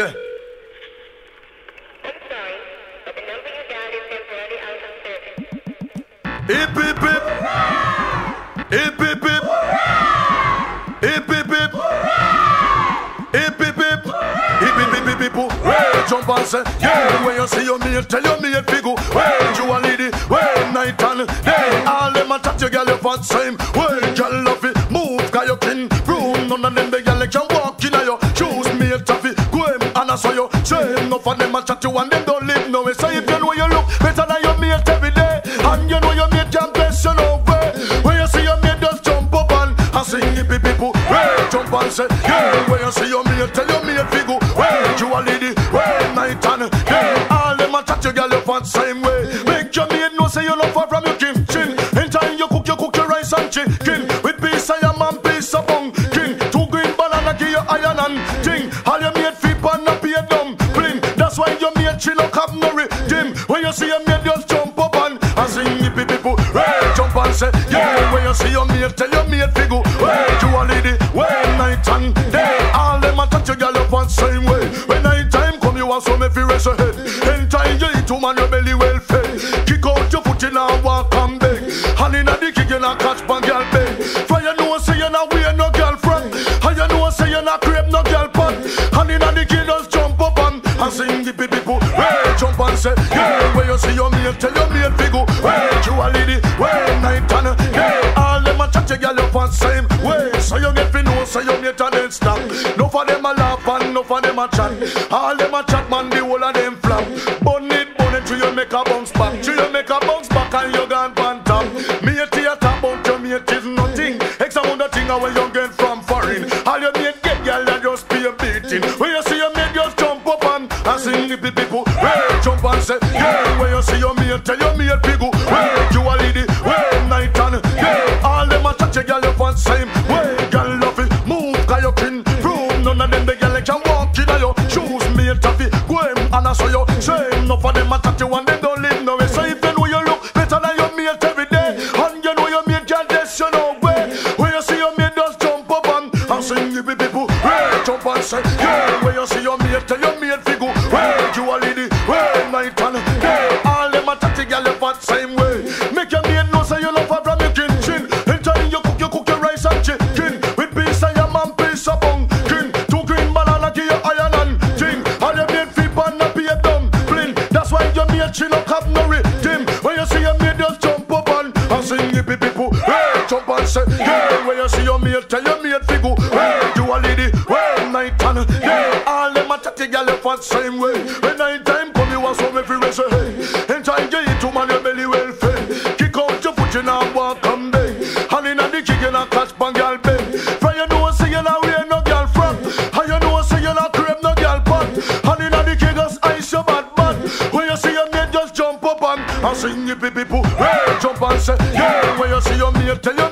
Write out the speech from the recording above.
Yeah. Hip hip hip. Hip hip hip. Hip hip hip. Hip hip hip. Hip hip hip hip hip. Well, jump and say, yeah. When you see your mate, tell your mate figure. Well, you a lady. Well, night and day. All them a chat your girl you fat same. Well, and saw you. Say, enough of them a chat you and them don't live no way. So if you know you look better than your mate every day, and you know your mate can bless you no way. When you see your mate just jump up and and sing hippie people, well jump and say, yeah. When you see your mate, tell your mate figure, well you a lady, well night and day. All them a chat you girl you fat same way. Make your mate know say you love her from your When you see your mate just jump up and and sing hippie people, well jump and say, yeah. When you see your mate, tell your mate figure, well you a lady, well night and day. All them a touch your girl up one same way. When night time come, you want some if you rest your head. In time you eat woman, your belly well fed. Kick out your foot in and walk and beg. Hand in the kick, you not catch pan girl beg. People. Well jump and say, yeah. When you see your mate, tell your mate figure. Well you a lady, well night and yeah. All them a chat your girl up and same way. So you get fi know, say your mate a dead stop. No for them a laugh and no for them a chat. All them a chat man, the whole of them flap. Bun it, bun it, till you make a bounce back. Till you make a bounce back and you gone pan top. Mate you talk about your mate is nothing. X amount of thing when you get from foreign. All your mate get girl that just be a beating. When you see your mate just jump and sing the people. Well jump and say, yeah. When you see your mate, tell your mate people. Well you a lady, well night and yeah. All them a touch your girl you want same way. Girl love it, move, got your kin. Prove none of them the girl can walk in your shoes. Mate taffy, go him and I saw you. Same enough of them a touch you and them don't live no way. So if you know you look better than your mate every day, and you know your mate can test you no way. When you see your mate just jump up and, and sing the people, well jump and say, yeah. When you see your mate, tell your mate why she look have no rhythm. When you see your mate just jump up and, and sing hippie people. Hey, jump and say, yeah. When you see your mate, tell your mate figure. Hey, you a lady, well night and yeah. All them a chatty you fat same way. When night time yippee people. Hey, jump and say, yeah. When you see your meal, tell your